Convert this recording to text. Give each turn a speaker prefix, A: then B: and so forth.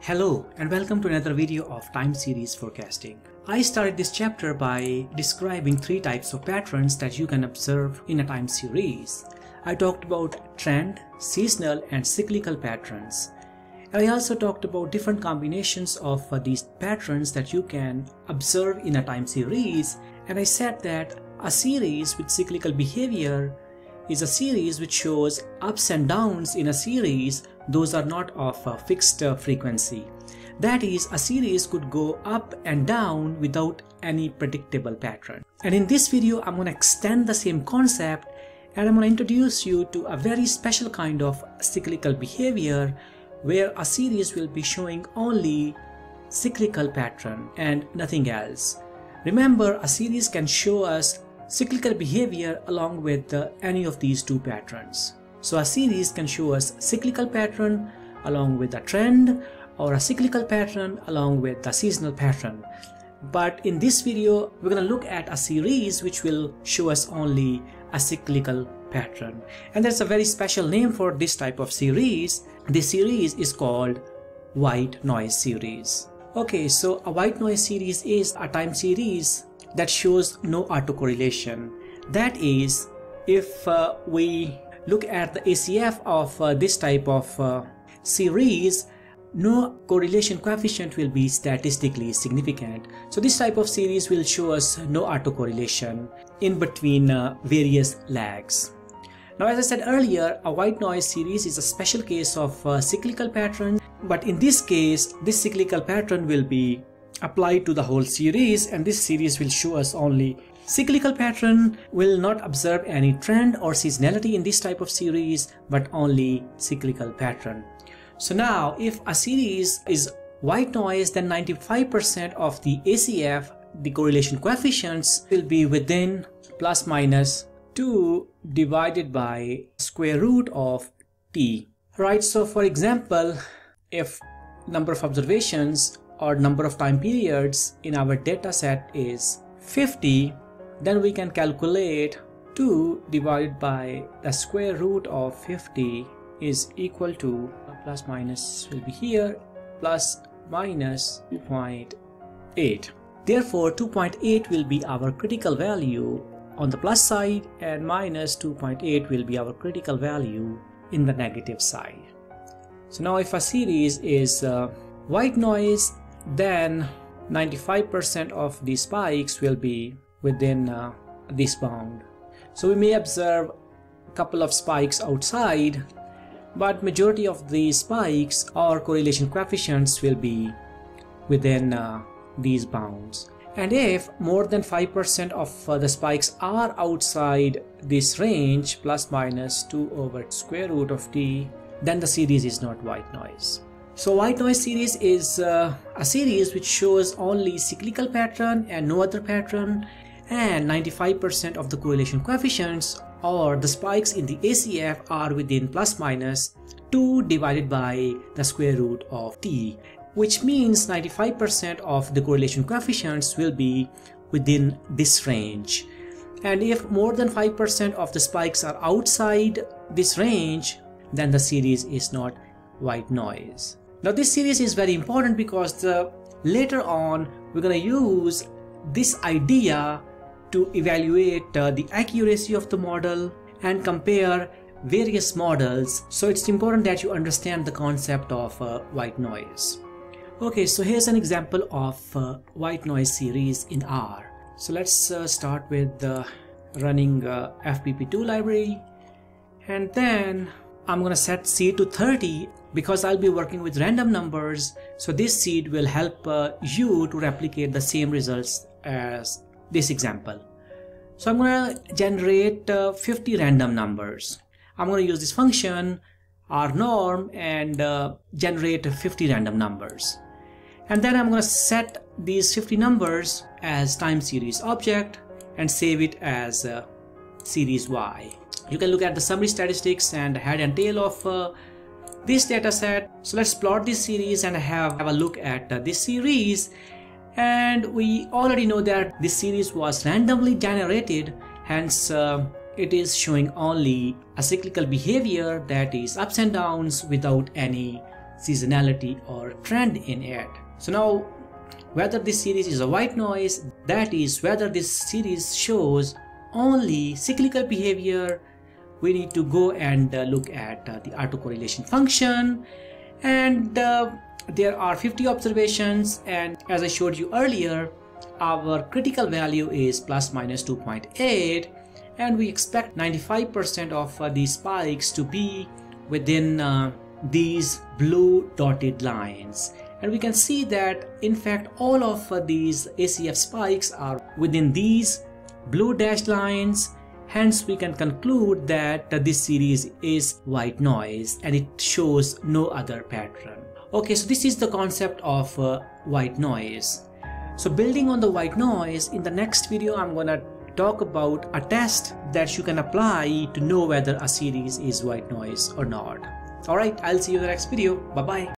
A: Hello and welcome to another video of time series forecasting. I started this chapter by describing three types of patterns that you can observe in a time series. I talked about trend, seasonal and cyclical patterns. I also talked about different combinations of uh, these patterns that you can observe in a time series and I said that a series with cyclical behavior is a series which shows ups and downs in a series those are not of a fixed uh, frequency. That is, a series could go up and down without any predictable pattern. And in this video, I'm going to extend the same concept and I'm going to introduce you to a very special kind of cyclical behavior where a series will be showing only cyclical pattern and nothing else. Remember, a series can show us cyclical behavior along with any of these two patterns. So a series can show us cyclical pattern along with a trend or a cyclical pattern along with the seasonal pattern. But in this video, we're going to look at a series which will show us only a cyclical pattern. And there's a very special name for this type of series. This series is called white noise series. Okay, so a white noise series is a time series that shows no autocorrelation. That is, if uh, we look at the ACF of uh, this type of uh, series, no correlation coefficient will be statistically significant. So this type of series will show us no autocorrelation in between uh, various lags. Now as I said earlier, a white noise series is a special case of uh, cyclical pattern, but in this case, this cyclical pattern will be applied to the whole series and this series will show us only cyclical pattern will not observe any trend or seasonality in this type of series but only cyclical pattern. So now if a series is white noise then 95% of the ACF the correlation coefficients will be within plus minus 2 divided by square root of t. Right so for example if number of observations or number of time periods in our data set is 50 then we can calculate 2 divided by the square root of 50 is equal to plus minus will be here plus minus 2.8 therefore 2.8 will be our critical value on the plus side and minus 2.8 will be our critical value in the negative side. So now if a series is uh, white noise then 95% of the spikes will be within uh, this bound. So we may observe a couple of spikes outside, but majority of the spikes or correlation coefficients will be within uh, these bounds. And if more than 5% of uh, the spikes are outside this range, plus minus 2 over square root of t, then the series is not white noise. So white noise series is uh, a series which shows only cyclical pattern and no other pattern and 95% of the correlation coefficients or the spikes in the ACF are within plus minus 2 divided by the square root of t which means 95% of the correlation coefficients will be within this range and if more than 5% of the spikes are outside this range then the series is not white noise. Now this series is very important because the, later on we're going to use this idea to evaluate uh, the accuracy of the model and compare various models so it's important that you understand the concept of uh, white noise. Okay so here's an example of uh, white noise series in R. So let's uh, start with running uh, FPP2 library and then I'm gonna set seed to 30 because I'll be working with random numbers so this seed will help uh, you to replicate the same results as this example. So I'm gonna generate uh, 50 random numbers. I'm gonna use this function rnorm and uh, generate 50 random numbers. And then I'm gonna set these 50 numbers as time series object and save it as uh, series y you can look at the summary statistics and head and tail of uh, this data set. So let's plot this series and have, have a look at uh, this series. And we already know that this series was randomly generated. Hence uh, it is showing only a cyclical behavior that is ups and downs without any seasonality or trend in it. So now whether this series is a white noise, that is whether this series shows only cyclical behavior, we need to go and uh, look at uh, the autocorrelation function. And uh, there are 50 observations. And as I showed you earlier our critical value is plus minus 2.8 and we expect 95% of uh, these spikes to be within uh, these blue dotted lines. And we can see that in fact all of uh, these ACF spikes are within these blue dashed lines hence we can conclude that this series is white noise and it shows no other pattern. Okay so this is the concept of uh, white noise. So building on the white noise in the next video I'm gonna talk about a test that you can apply to know whether a series is white noise or not. Alright I'll see you in the next video. Bye bye